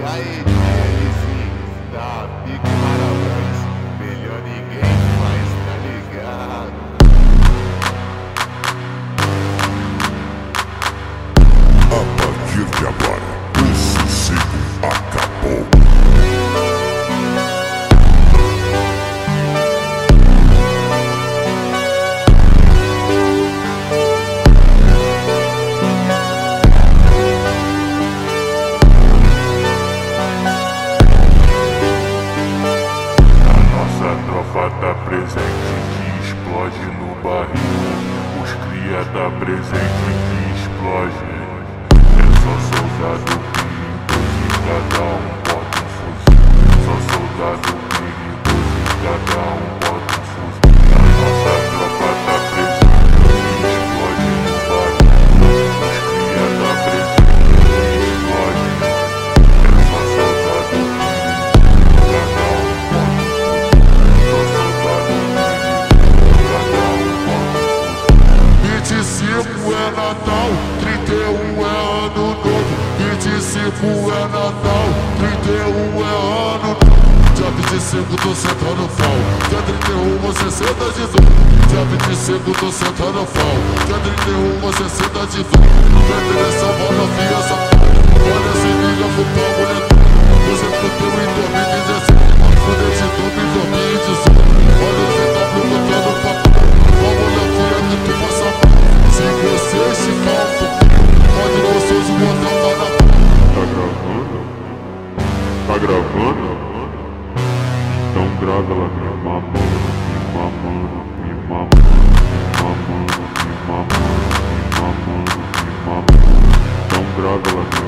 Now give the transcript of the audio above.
E tá presente que explode. É só soldado perigoso e cada um bota um fuzil. Só soldado perigoso e cada um 25 é Natal, 31 é Ano. Dia 25 tô sentando pau, dia 31 você senta de novo. Dia 25 tô sentando pau, dia 31 você senta de novo. Minha direção volta fiança, olha se liga pro pau, gravando? Então grava ela me mamando, me mamando, me mamando, me mamando, me mamando, me mamando, me mamando. Então grava ela me